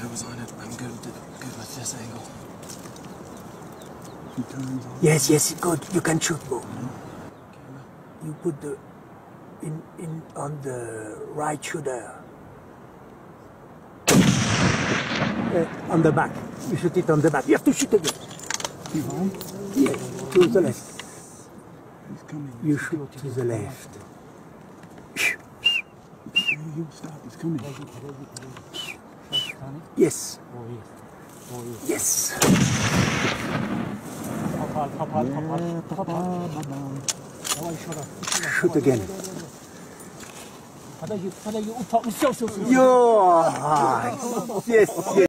good with, it, good with this angle. He turns off. Yes, yes, good. You can shoot both. You put the in in on the right shoulder. Uh, on the back. You shoot it on the back. You have to shoot again. Behind? Yes, to the left. He's coming. You shoot to the left. He'll stop. He's coming. Yes. Oh yes. Oh yes. Yes. Hop hard, hop hard, hop hard, hop hard. Shoot again. Yeah. Yes. yes.